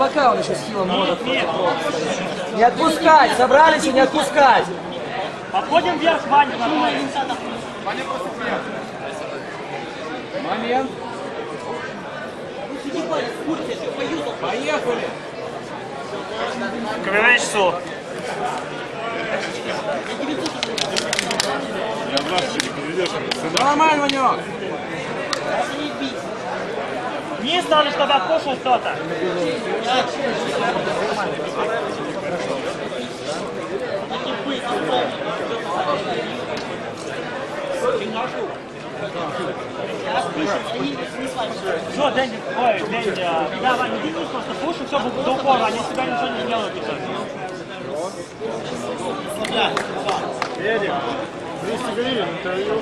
пока он еще с хилом может. Не отпускать, собрались и не отпускать. Подходим вверх, Ваня, нормально. Момент. Поехали. Ковенечцу. Нормально, Ванек. Вниз надо, чтобы откушал кто-то. Все, Дэнди, ой, Дэнди, а, Ваня, иди вниз, просто слушай все до упора, они с тебя ничего не сделают сейчас. Едем. 200 гривен интервью.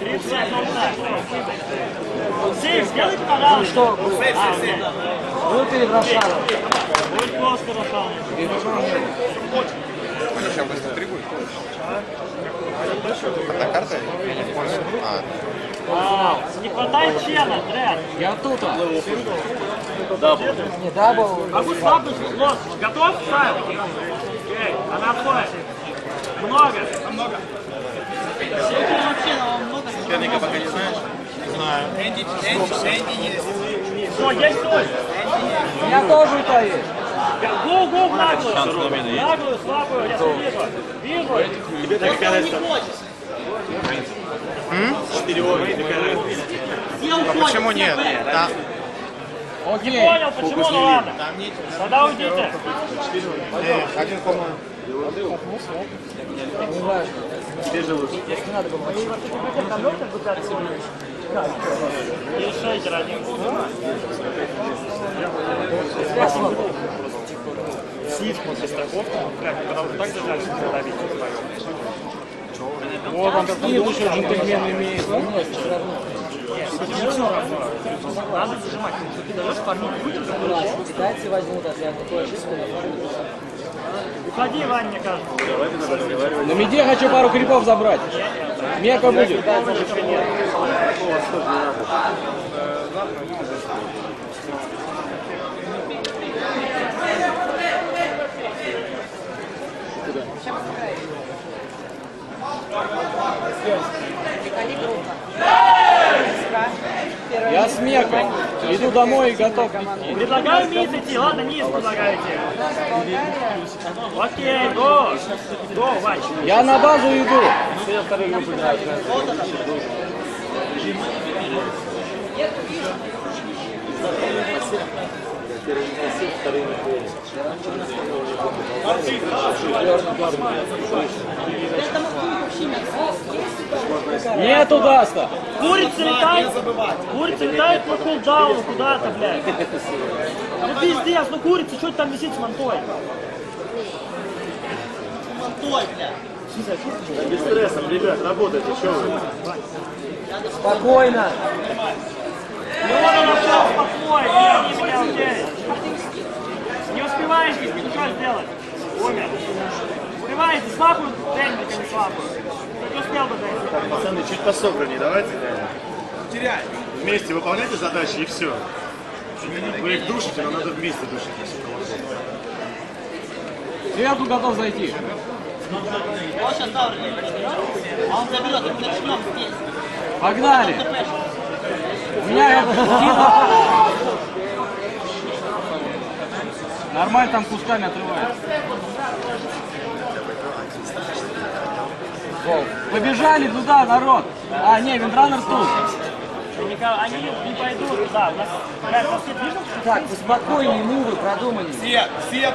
37 нужно. Сейф, сделайте, пожалуйста. Что, А, окей. был перед Рошаном? Будет просто Рошан. Они сейчас быстро три будет? Одна карта? А, не хватает чена, Дред. Я тут. а. Не, дабл. Могу слабнуть лос. Готов? Ставил. Окей, она отходит. Много. Много. соперника пока не знаешь? Знаю. Все, есть соль. У меня тоже это есть. Гол, гол в наглую. Наглую, слабую, я вижу. Вижу. Тебе так разница? Четыре уровня? А почему нет? Там, Окей. Понял, почему, ну ладно. Тогда уйдите. один, по-моему. Не важно. Тебе же лучше. Не надо было мочить. И шейкер один. Сивку для страховки. Вот так держать, чтобы давить. Вот он такой лучше джентльмен имеет. Нет, все равно. Надо зажимать. Если ты даешь парню. Китайцы возьмут, а я на фарме. Уходи, Вань, мне кажется. На меде хочу пару крипов забрать. Мека будет. Я с Меком. Иду домой и готов идти. Предлагаю вниз идти. Ладно, низ предлагаете. Окей, го. Го, Вань. Я на базу иду. Нету даста. Курица летает, курица летает по кулдауну куда-то, блядь. Ну пиздец, ну курица, что там висит с мантой? Без стресса, ребят, работайте, что вы? Спокойно. Ну вот он нашел спокойно, не, не меня, окей. Не успеваешь, не что сделать? Умер. Успеваете слабую технику, не слабую. Не успел бы Дэнди. Пацаны, чуть пособраннее, давайте. Теряй. Вместе выполняйте задачи и все. Вы их душите, но надо вместе душить. Сверху готов зайти. Он сейчас А он заберет, и мы начнем здесь. Погнали. У меня это... Нормально там кусками отрывается. Гол. Побежали туда, народ. А, не, виндранер тут. Они не пойдут туда. У нас? Так, спокойнее, мувы продуманнее. Свет, свет!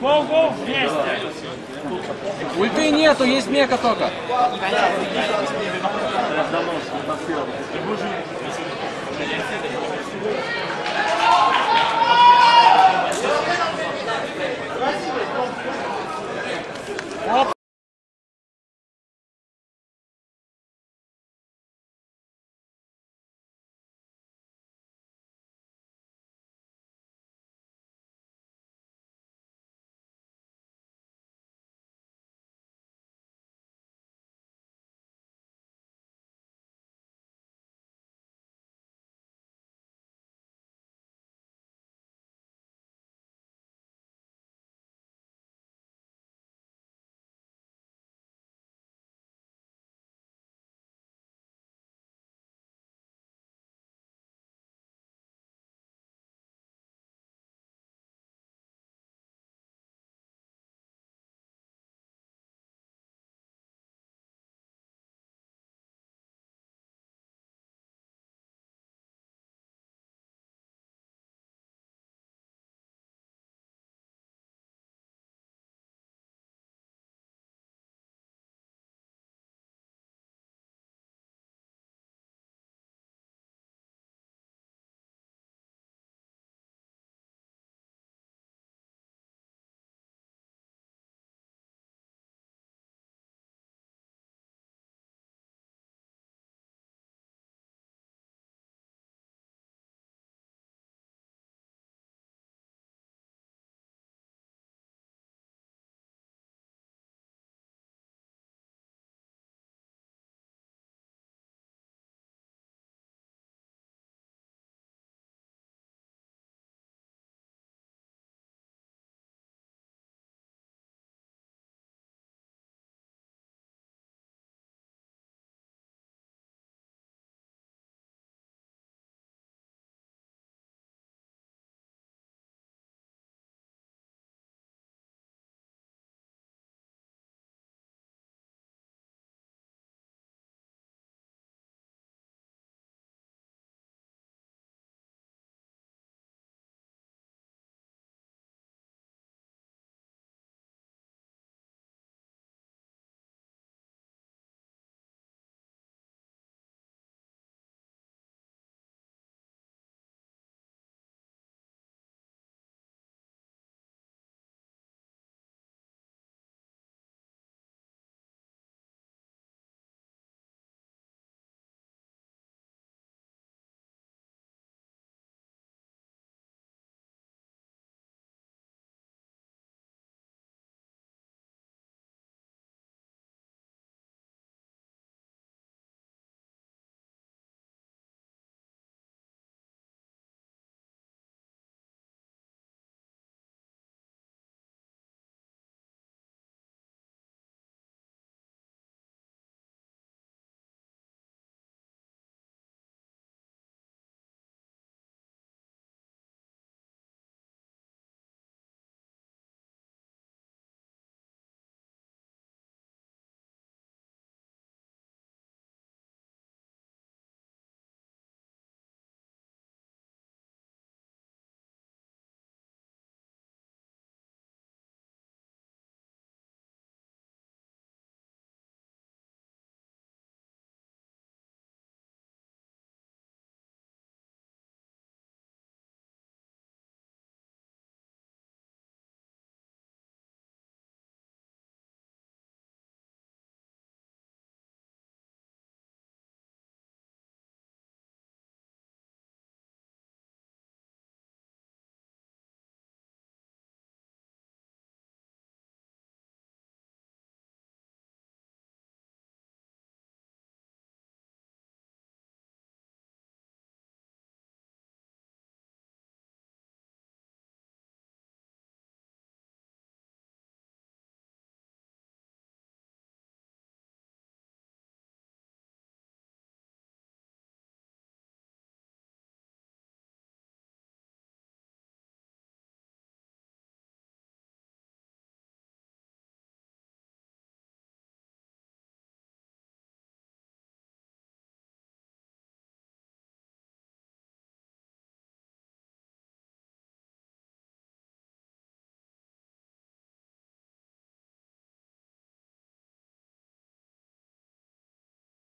Гоу, гоу, вместе! Ульты нету, есть мека только.